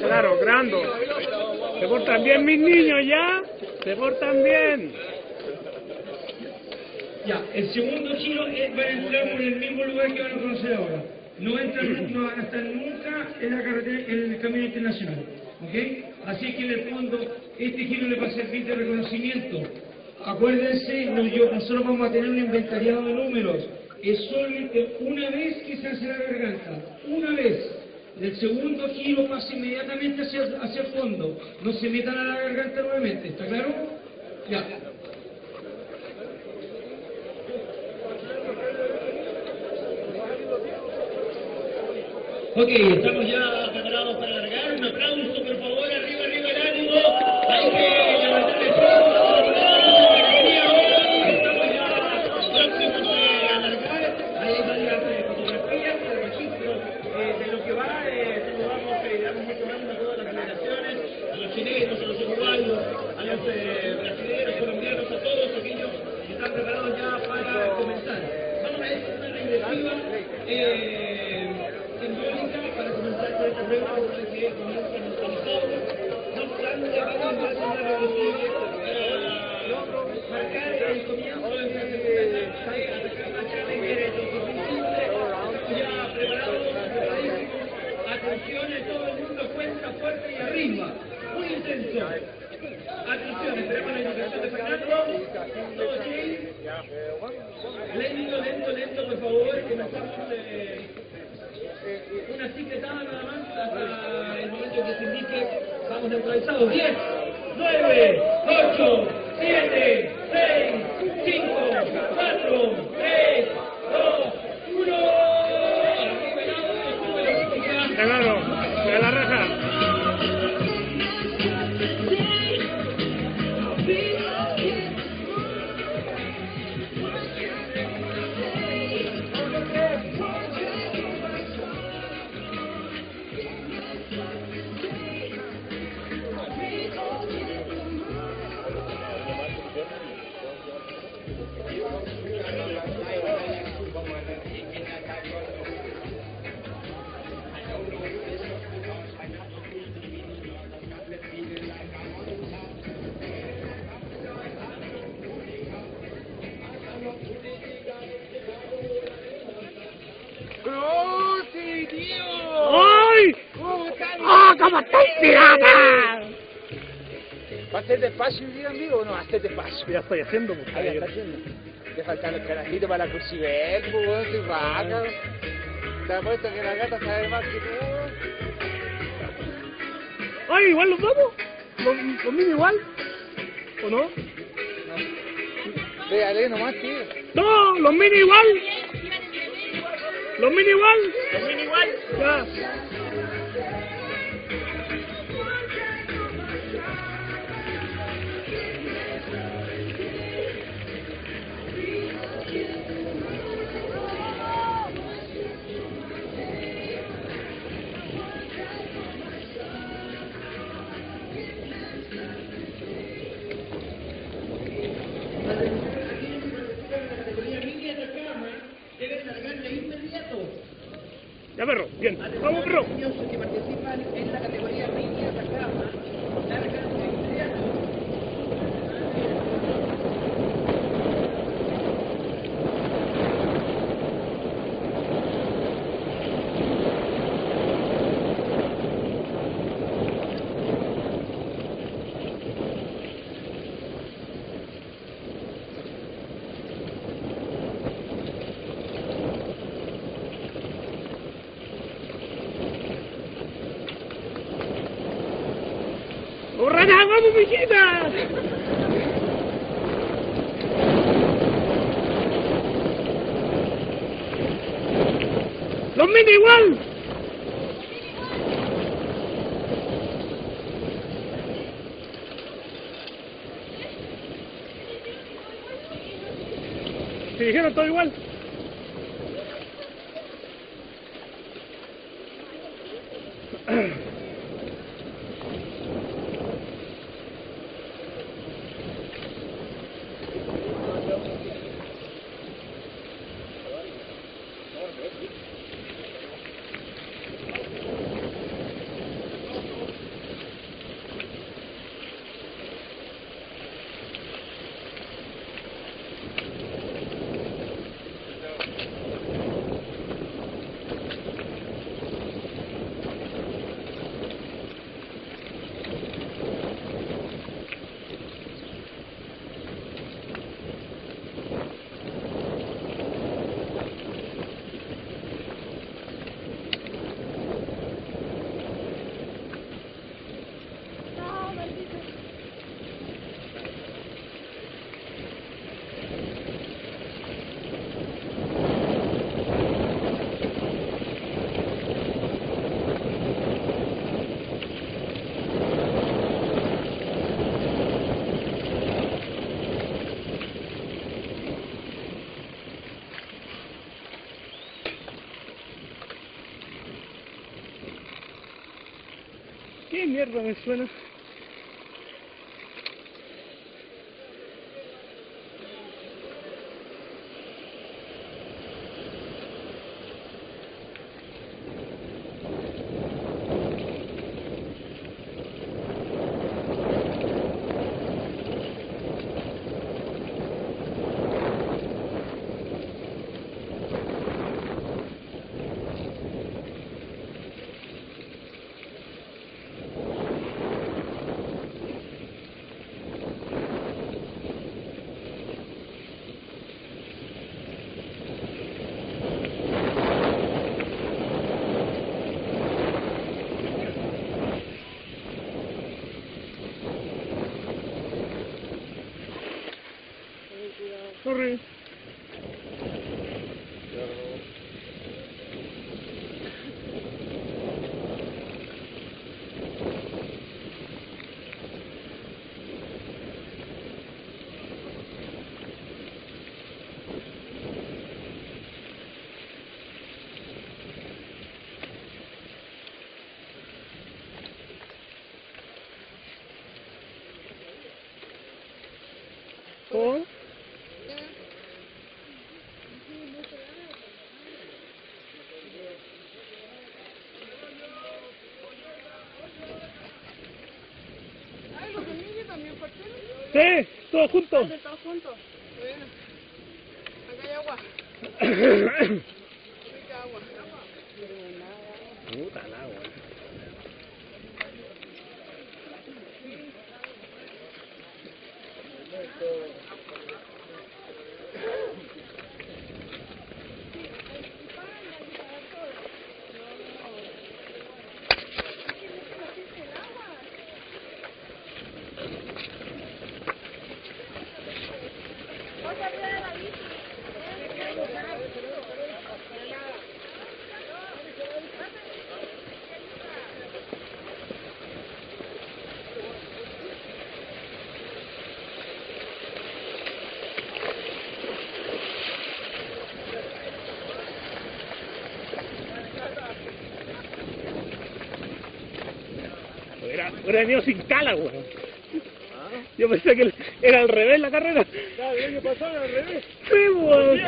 Claro, creando. Se portan bien mis niños ya. Se portan bien. Ya, el segundo giro es, van a entrar por el mismo lugar que van a conocer ahora. No, entran, no van a estar nunca en la carretera, en el camino internacional. ¿Ok? Así que en el fondo, este giro le va a servir de reconocimiento. Acuérdense, no, yo- nosotros vamos a tener un inventariado de números. Es solamente una vez que se hace la garganta. Una vez. El segundo giro pasa inmediatamente hacia, hacia el fondo. No se metan a la garganta nuevamente. ¿Está claro? Ya. Ok, estamos ya preparados para largar. Un aplauso, por favor, favor. Comenzamos. Eh, una cicletada nada más hasta el momento que se indique vamos neutralizados 10, 9, 8, 7, Ya estoy haciendo, Ahí muchachos. está haciendo. Te faltan los carajitos para la crucivel, pues, weón, soy vaca. Te apuesto que la gata sabe más que tú. ¡Ay, igual los vamos! ¿Los, los mini igual? ¿O no? Véale nomás, tío. ¡No! ¡Los mini igual! ¡Los mini igual! ¡Los mini igual! Ya. Mini igual! ¿Se dijeron todo igual? Mierda me suena? Sorry. ¿Por? Ay, los de niños también partieron. Sí, todos juntos. ¿Dónde todos juntos? Bueno. Acá hay agua. Hubiera venido sin cala, weón. Yo pensé que era al revés la carrera. Claro, el año pasado era al revés. Sí, weón.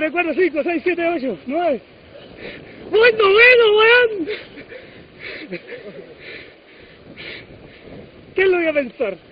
Uno, dos, tres, cuatro, cinco, seis, siete, ocho, nueve. ¡Voy noveno, weón! ¿Qué lo voy a pensar?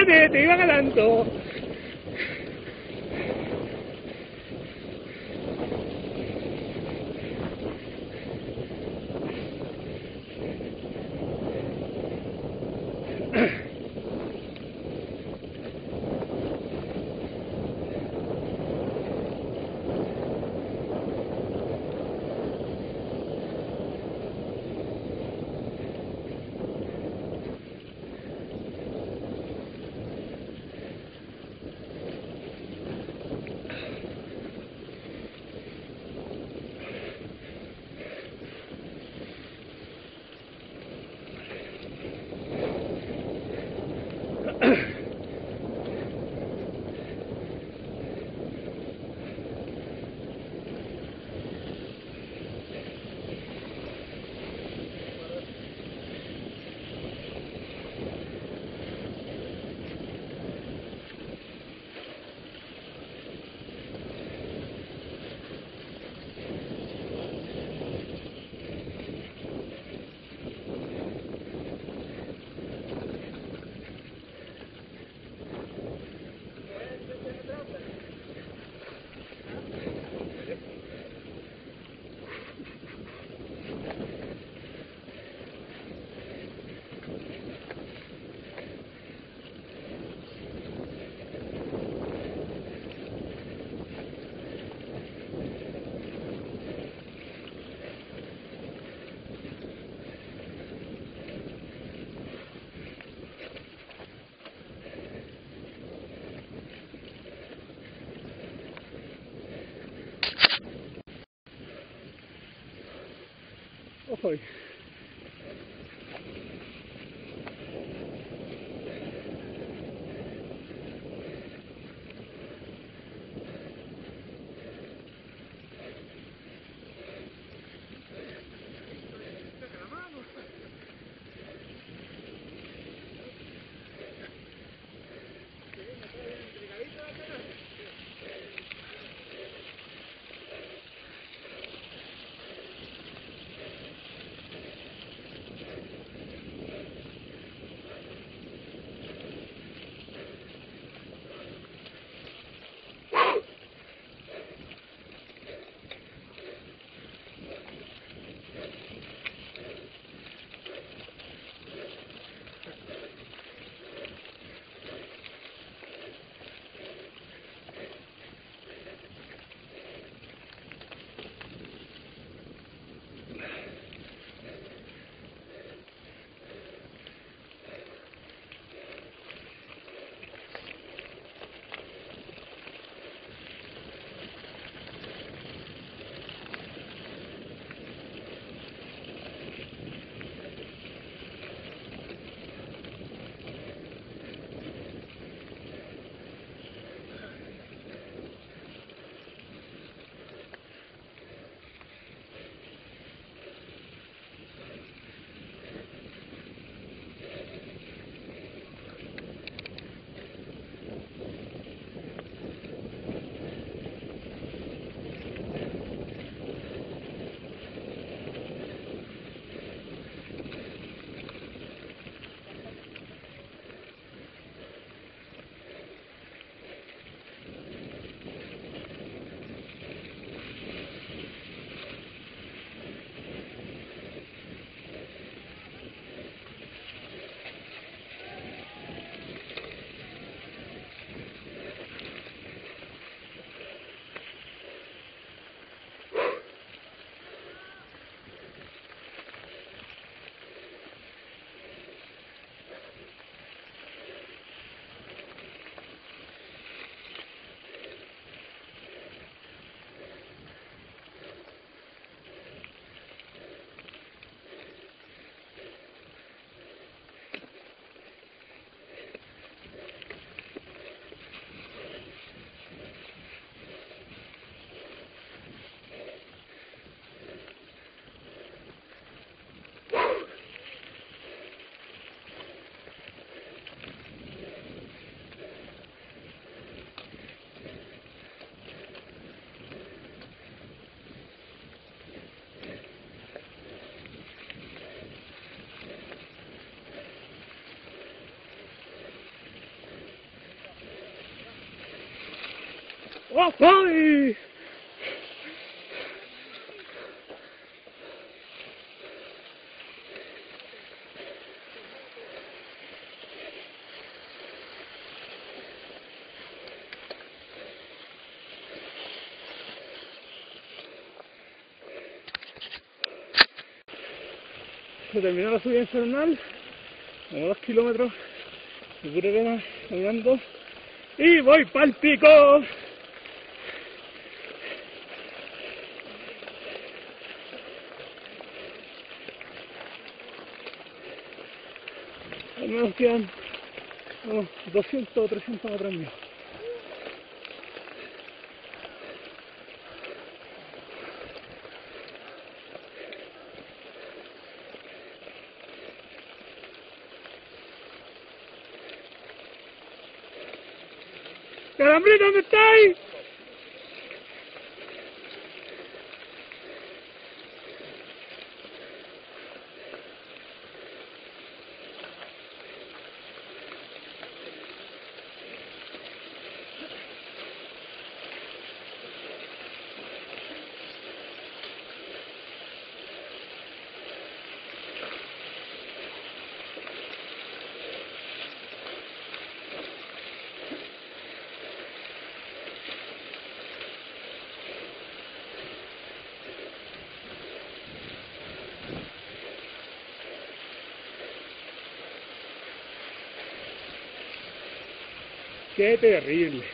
Espérate, te iba ganando. ¡Oh, ¡Ay! Se terminó la subida infernal, como dos kilómetros de pura caminando y voy pa'l pico. Menos quedan unos 200 o 300 metros míos. ¡Calambrito, ¿dónde estáis? ¡Qué terrible!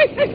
hey, hey,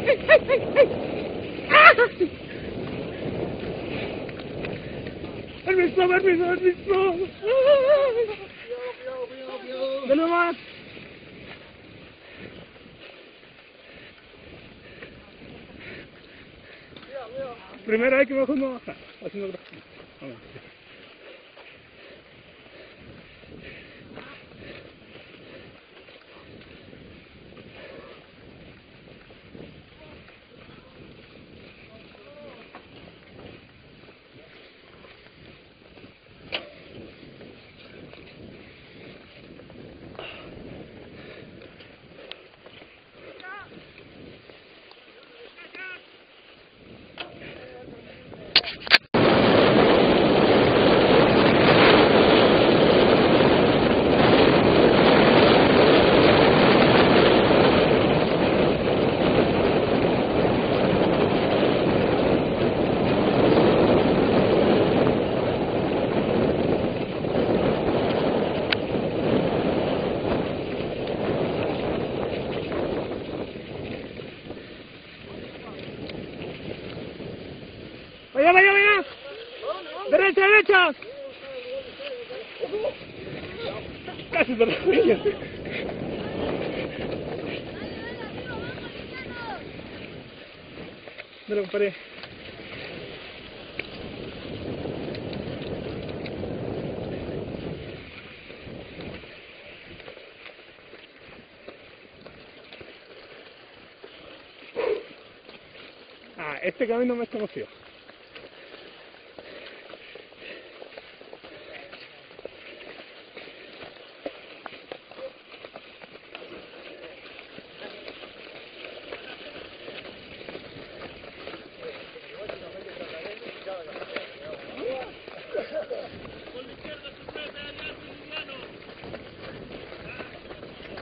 y no me conoció.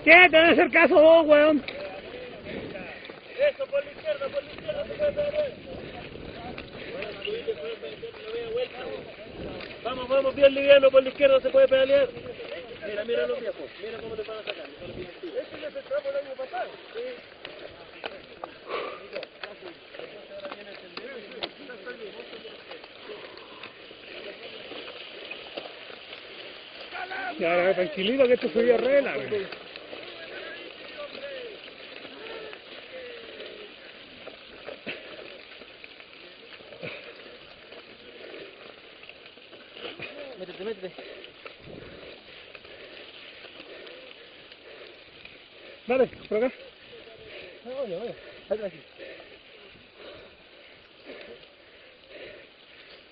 ¿Qué? ¿Te van caso vos, weón? Vamos, bien liviano, por la izquierda se puede pedalear. Mira, mira los viejos, mira cómo te van a sacar. Ese le empezamos el año pasado. Ya, tranquilito que esto subía re largo. Por acá. Oye, oye, salta aquí.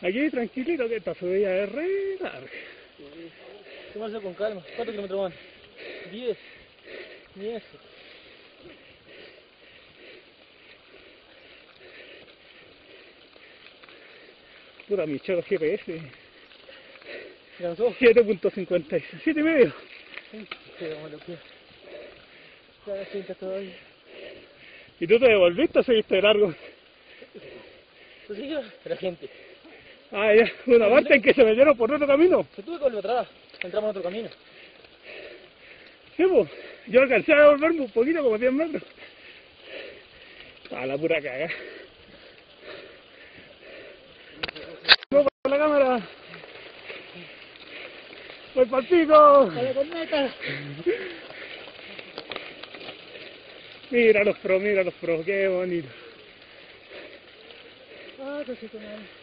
Aquí, tranquilito que esta subida es re larga. Tómalo con calma. ¿Cuántos kilómetros van? Diez. Ni eso. Puta, mi choro GPS. ¿Se cansó? 7.56, 7 y medio. Sí, vamos, lo que. Todavía. ¿Y tú te devolviste o seguiste de largo? Pues sí, la gente. Ah, ya, una parte en que se metieron por otro camino. Se tuve que volver atrás. Entramos en otro camino. Sí, pues, yo alcancé a devolverme un poquito, como 10 metros. A la pura caga. Voy para la cámara. Voy para el pico. Mira los pros, mira los pros, qué bonito. Ah, qué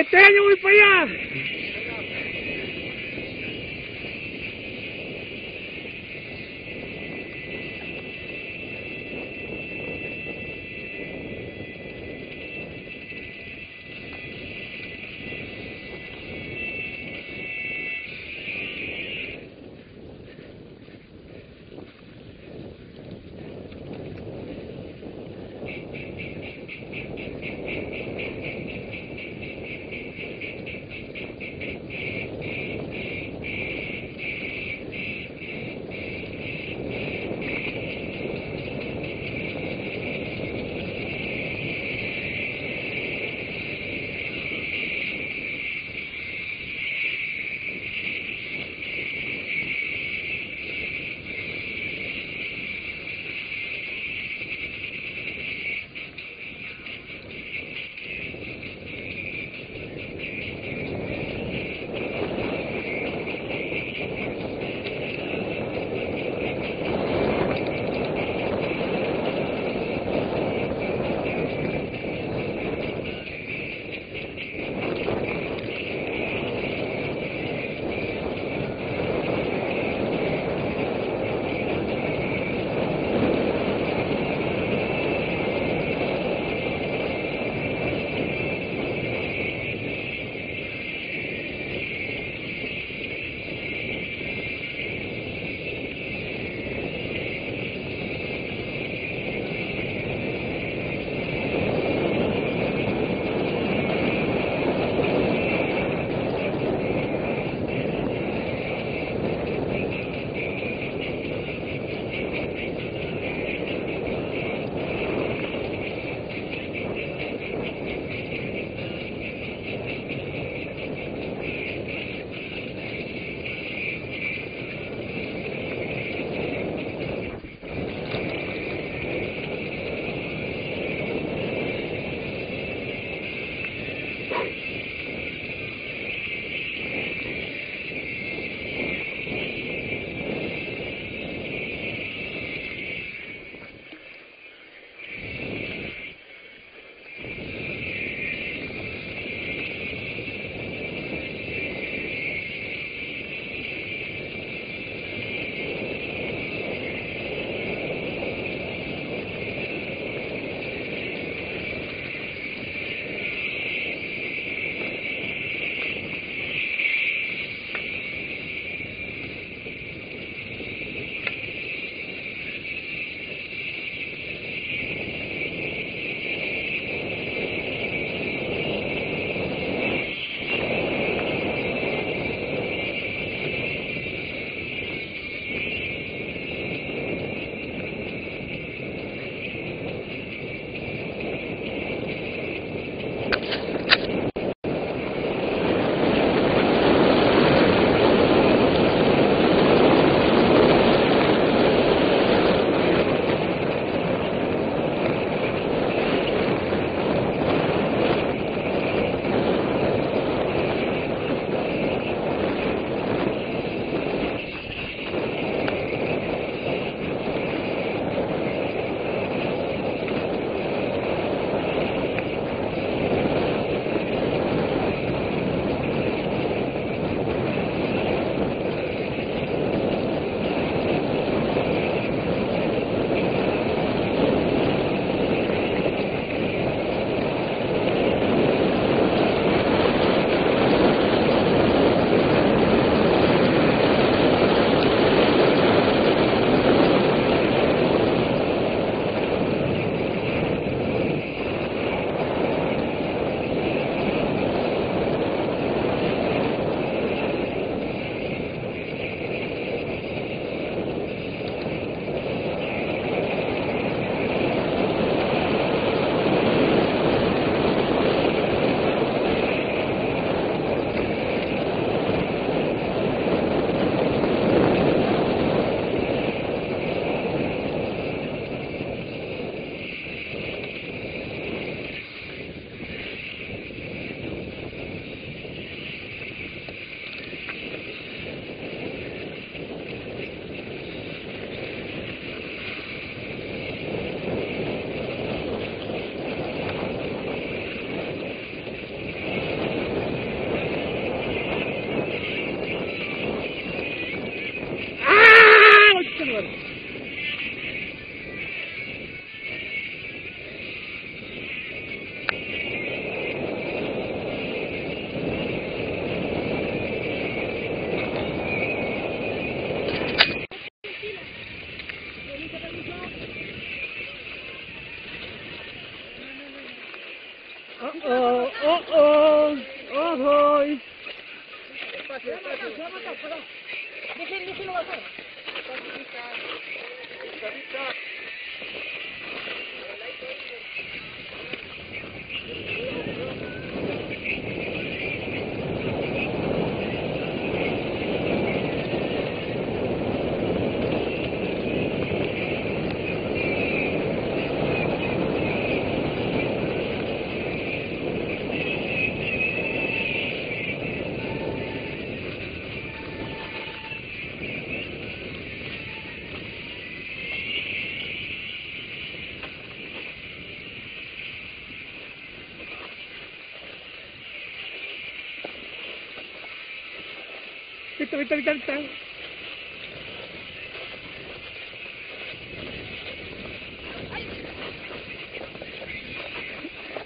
Este año voy para allá.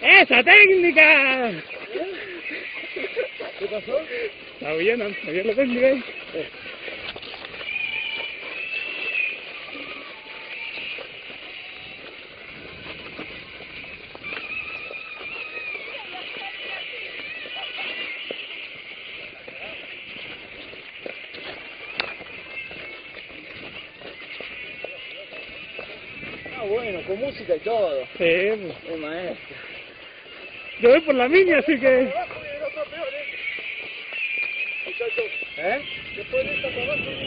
¡Esa técnica! ¿Qué pasó? Está bien, está bien la técnica con música y todo. Sí. El maestro. yo voy por la mini, así que... ¿Eh? Después de esta para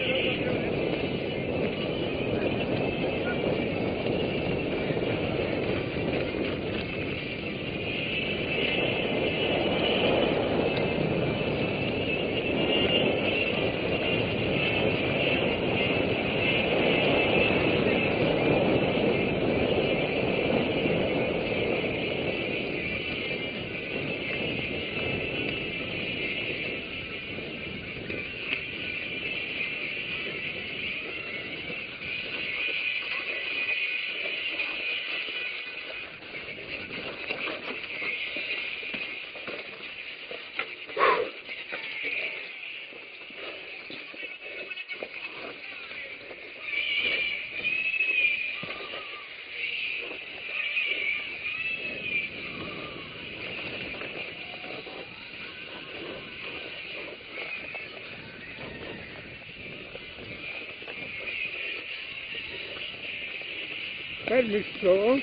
앞으로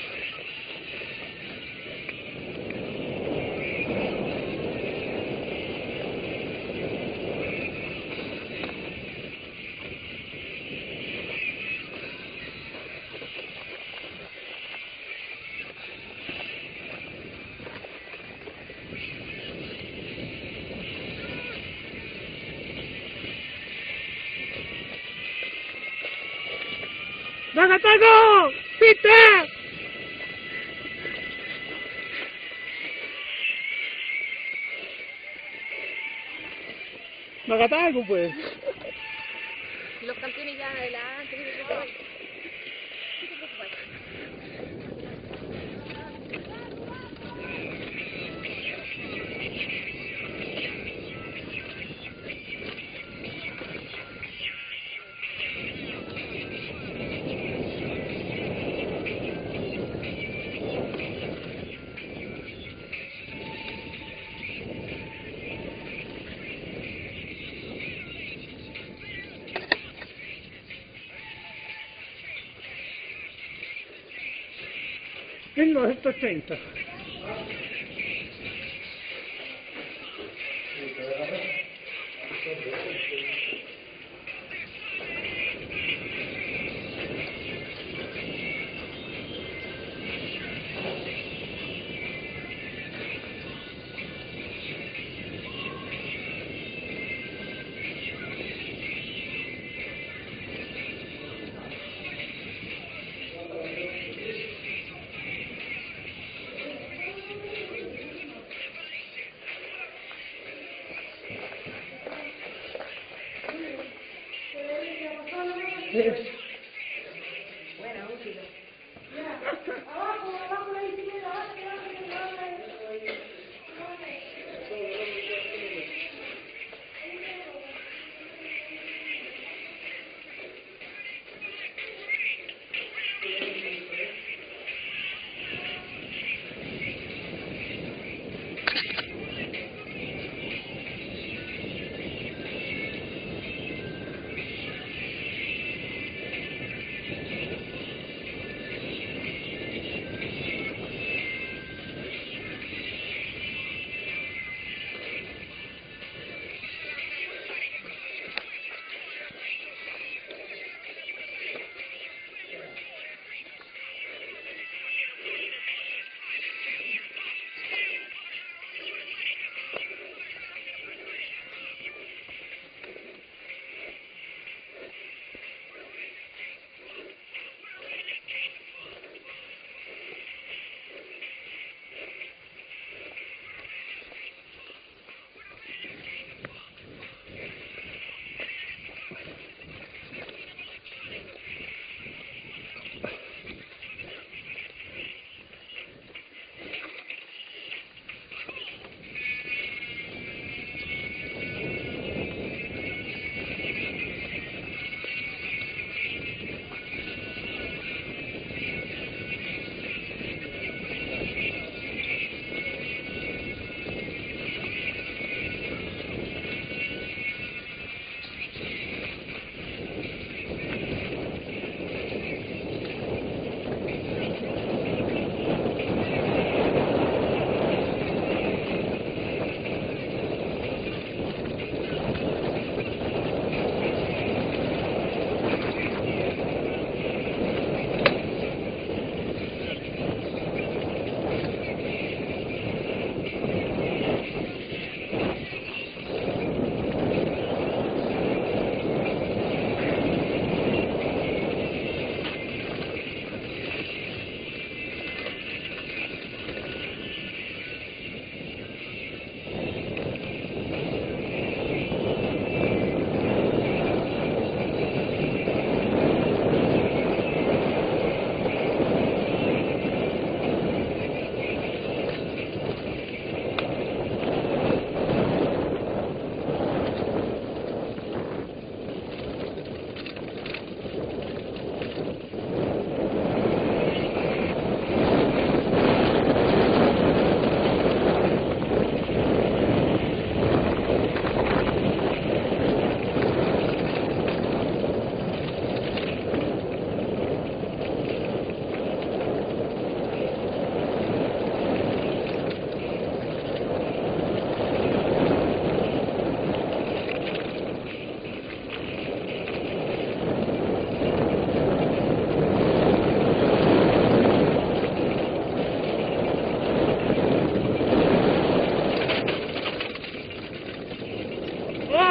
나갔다고! ¡Nagatago! ¡Pita! Nagatago, pues. Los campeones ya adelante. no 1800. Oh,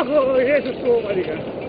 Abajo, eso estuvo marica.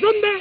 ¿Por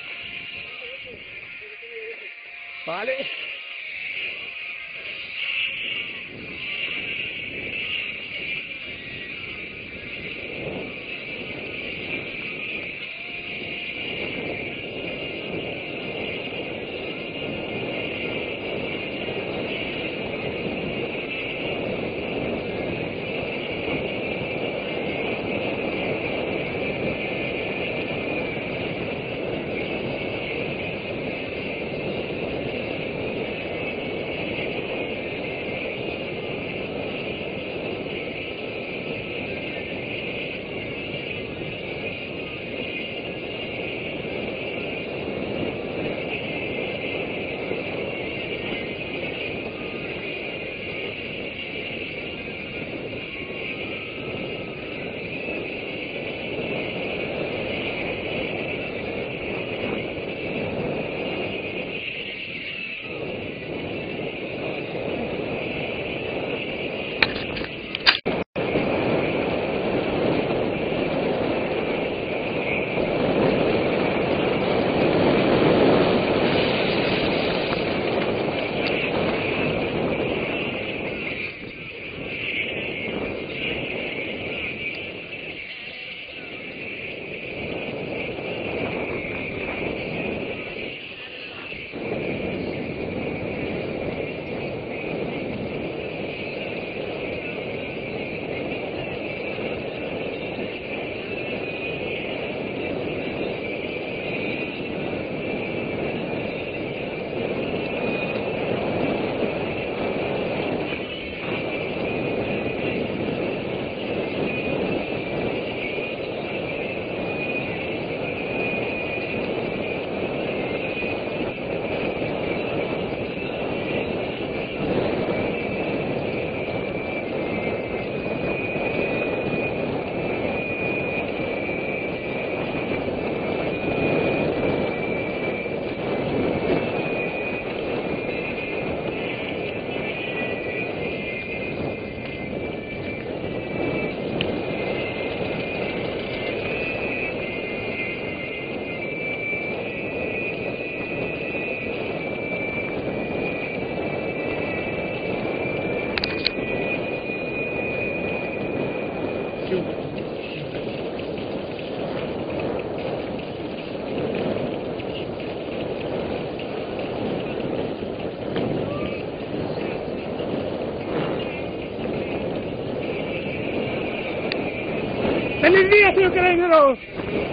¡Feliz día,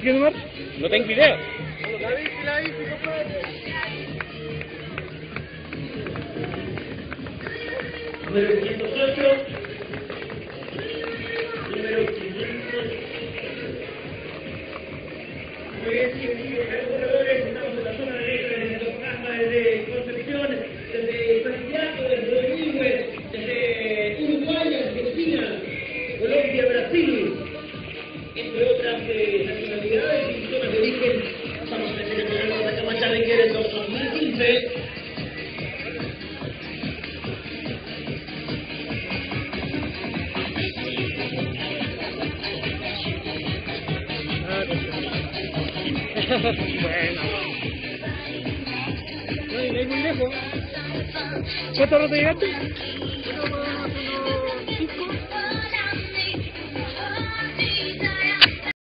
¿Qué?